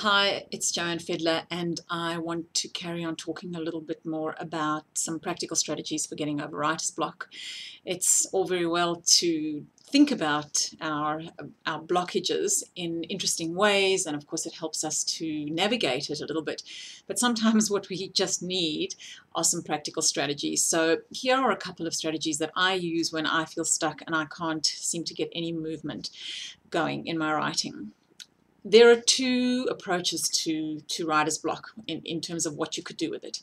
Hi, it's Joanne Fedler, and I want to carry on talking a little bit more about some practical strategies for getting over writer's block. It's all very well to think about our, our blockages in interesting ways, and of course, it helps us to navigate it a little bit. But sometimes, what we just need are some practical strategies. So, here are a couple of strategies that I use when I feel stuck and I can't seem to get any movement going in my writing there are two approaches to, to writer's block in, in terms of what you could do with it.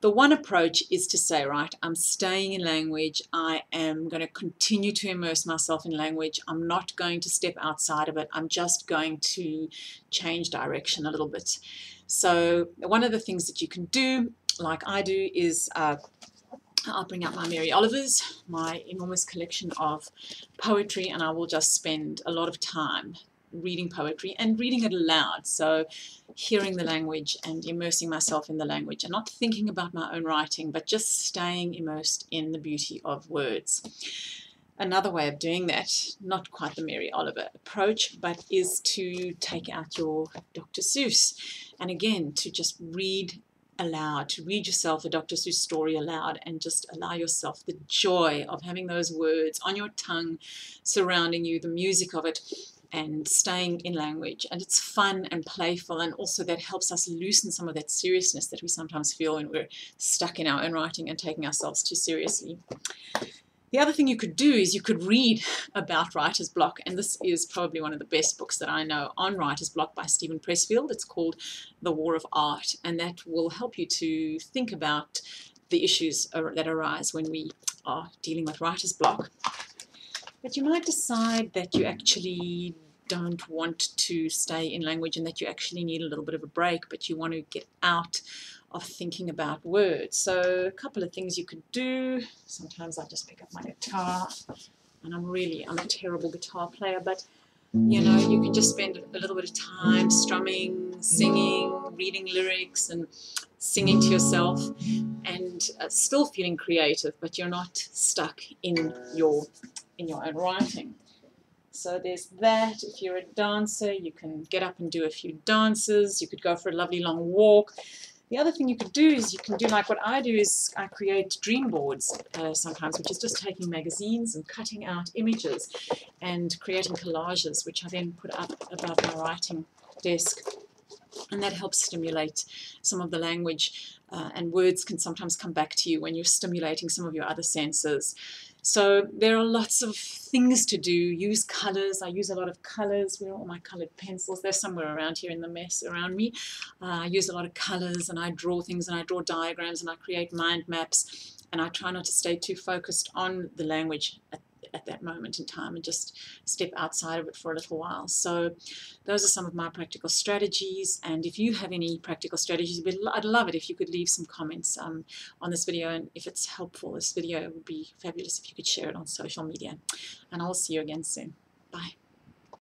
The one approach is to say, right, I'm staying in language. I am going to continue to immerse myself in language. I'm not going to step outside of it. I'm just going to change direction a little bit. So one of the things that you can do, like I do, is uh, I'll bring out my Mary Olivers, my enormous collection of poetry, and I will just spend a lot of time reading poetry and reading it aloud. So hearing the language and immersing myself in the language and not thinking about my own writing, but just staying immersed in the beauty of words. Another way of doing that, not quite the Mary Oliver approach, but is to take out your Dr. Seuss and again to just read aloud, to read yourself a Dr. Seuss story aloud and just allow yourself the joy of having those words on your tongue surrounding you, the music of it, and staying in language. And it's fun and playful, and also that helps us loosen some of that seriousness that we sometimes feel when we're stuck in our own writing and taking ourselves too seriously. The other thing you could do is you could read about writer's block, and this is probably one of the best books that I know on writer's block by Steven Pressfield. It's called The War of Art, and that will help you to think about the issues that arise when we are dealing with writer's block. But you might decide that you actually don't want to stay in language and that you actually need a little bit of a break, but you want to get out of thinking about words. So a couple of things you could do. Sometimes I just pick up my guitar and I'm really, I'm a terrible guitar player, but you know, you can just spend a little bit of time strumming, singing, reading lyrics and singing to yourself and uh, still feeling creative, but you're not stuck in your in your own writing. So there's that. If you're a dancer, you can get up and do a few dances. You could go for a lovely long walk. The other thing you could do is you can do like what I do is I create dream boards uh, sometimes, which is just taking magazines and cutting out images and creating collages, which I then put up above my writing desk. And that helps stimulate some of the language uh, and words can sometimes come back to you when you're stimulating some of your other senses. So there are lots of things to do. Use colors. I use a lot of colors. Where are all my colored pencils? They're somewhere around here in the mess around me. Uh, I use a lot of colors and I draw things and I draw diagrams and I create mind maps and I try not to stay too focused on the language at at that moment in time and just step outside of it for a little while. So those are some of my practical strategies and if you have any practical strategies, I'd love it if you could leave some comments um, on this video and if it's helpful, this video would be fabulous if you could share it on social media. And I'll see you again soon. Bye.